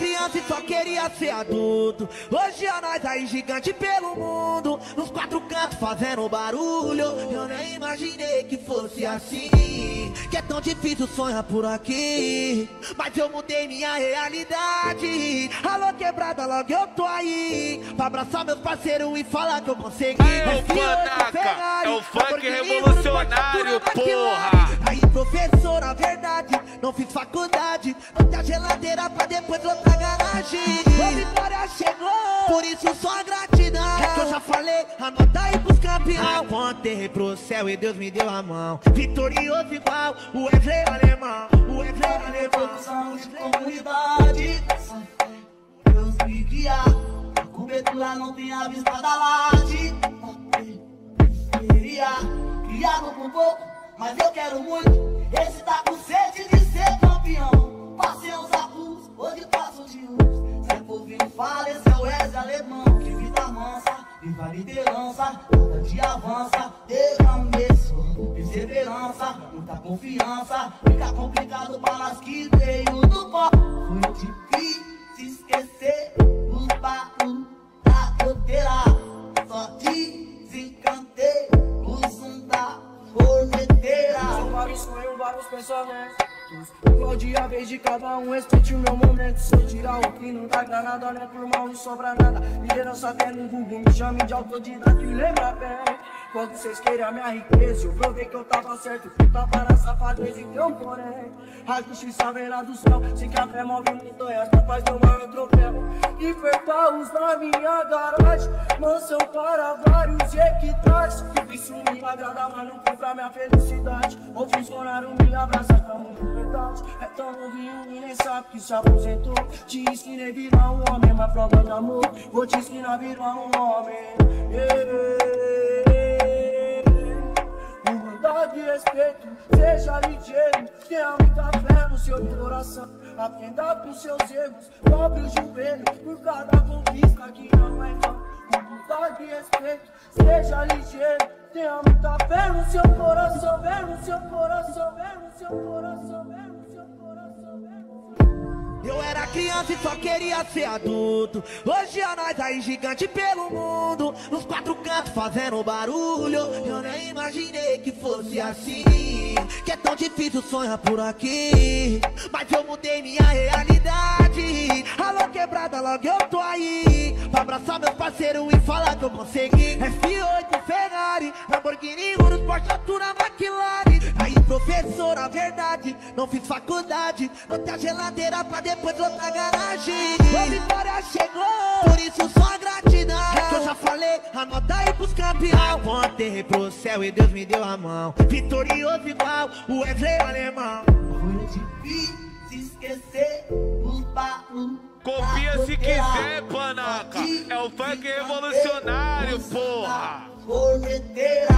criança e só queria ser adulto. Hoje a nós aí gigante pelo mundo. Nos quatro cantos fazendo barulho. Eu nem imaginei que fosse assim. Que é tão difícil sonhar por aqui. Mas eu mudei minha realidade. Alô, quebrada, logo eu tô aí. Pra abraçar meus parceiros e falar que eu consegui. É o Panaca, é o funk revolucionário, porra. Professor, na verdade, não fiz faculdade. Não tem a geladeira pra depois outra garagem. A vitória chegou, por isso só gratidão. É que eu já falei, anota aí pros campeão. Apontei pro céu e Deus me deu a mão. Vitorioso igual o Wesley alemão. O Wesley alemão. De comunidade. Deus me guiar. A cobertura não tem a vista da laje. Queria, criado com pouco, mas eu quero muito. Esse tá com sede de ser campeão. Passei uns abusos, hoje passo de luz. Sempre ouvindo fala, esse é o Wesley alemão. Que vida mansa, viva a liderança. Cada dia avança, derrameço. Perseverança, muita confiança. Fica complicado balas que veio do pó. Foi difícil vários sonhos, vários pensamentos. Igual dia, vez de cada um, respeite o meu momento. Se eu tirar o que não dá granada, não é por mal, não sobra nada. Liderança até no Google, me chame de autodidata e lembra bem. Quando vocês queiram a minha riqueza, eu provei que eu tava certo. Fui tapa na safadeza e teu porém. A justiça vem lá do céu, se que a fé move muito, é capaz do maior troféu. E perpaus na minha garagem, mansão para vários hectares. Isso me agrada, mas não compra minha felicidade. O funcionário me abraça como de verdade. É tão novinho e nem sabe que se aposentou. Te ensinei virar um homem, uma prova de amor. Vou te ensinar virar um homem. Yeah. Respeito, seja ligeiro. Tenha muita fé no seu coração. Aprenda com seus erros, dobre o joelho por cada conquista que não é vão. Humildade e respeito, seja ligeiro. Tenha muita fé no seu coração, fé no seu coração, fé no seu coração, fé no seu coração, fé no seu Eu era criança e só queria ser adulto. Hoje a nós aí gigante pelo mundo. Nos quatro cantos fazendo barulho. Eu nem imaginei que fosse assim. Que é tão difícil sonhar por aqui. Mas eu mudei minha realidade. Alô, quebrada, logo eu tô aí. Pra abraçar meus parceiros e falar que eu consegui. F8, Ferrari, Lamborghini, Urus, Porsche, Altura, McLaren. Professor, na verdade, não fiz faculdade. Não tem a geladeira pra depois outra garagem. A vitória chegou, por isso só gratidão. É que eu já falei, anota aí pros campeão. Apontei pro céu e Deus me deu a mão. Vitorioso igual o Wesley alemão. Foi difícil esquecer os barulhos. Da se quiser, Panaca. É o funk revolucionário, porra. Corneteira.